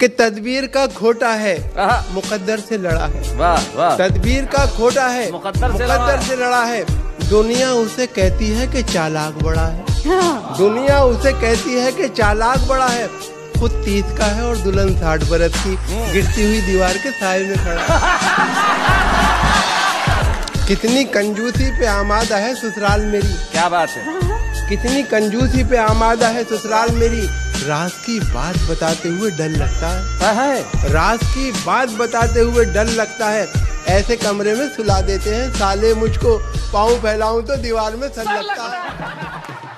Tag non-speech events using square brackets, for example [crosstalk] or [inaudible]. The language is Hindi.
कि तदबीर का खोटा है मुकद्दर से लड़ा है। वाह वाह। तदबीर का खोटा है मुकद्दर से लड़ा मुकद्दर है। से लड़ा है। दुनिया उसे कहती है कि चालाक बड़ा है। दुनिया उसे कहती है कि चालाक बड़ा है। खुद तीस का है और दुल्हन साठ बरस की हम्म। गिरती हुई दीवार के साय में खड़ा [laughs] कितनी कंजूसी पे आमादा है ससुराल मेरी। क्या बात है। कितनी कंजूसी पे आमादा है ससुराल मेरी। राज की बात बताते हुए डर लगता है। हाँ, है। राज की बात बताते हुए डर लगता है। ऐसे कमरे में सुला देते हैं। साले मुझको पाँव फैलाऊं तो दीवार में सर लगता है।